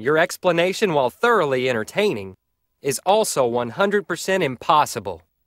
Your explanation, while thoroughly entertaining, is also 100% impossible.